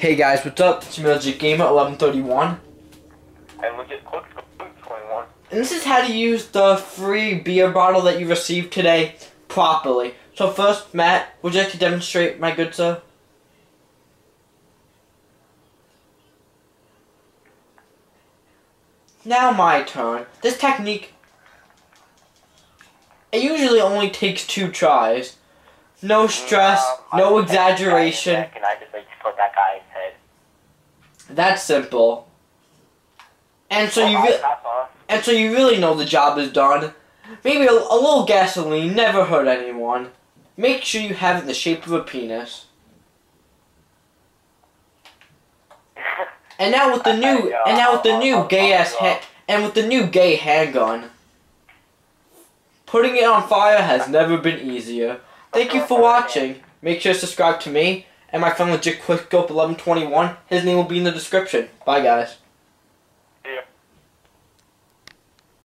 Hey guys, what's up? It's Legit Gamer 1131. And legit quick 21. And this is how to use the free beer bottle that you received today properly. So first, Matt, would you like to demonstrate, my good sir? Now my turn. This technique, it usually only takes two tries. No stress, Um, no I just hit the guy in the exaggeration. neck And I just like put that guy's head. That's simple. And so you Oh, re- and so you really know the job is done. Maybe a, a little gasoline never hurt anyone. Make sure you have it in the shape of a penis. And now with the new and now with the new gay ass ha- and with the new gay handgun, putting it on fire has never been easier. Thank you for watching. Make sure to subscribe to me and my friend Legit Quick Scope 1121. His name will be in the description. Bye guys.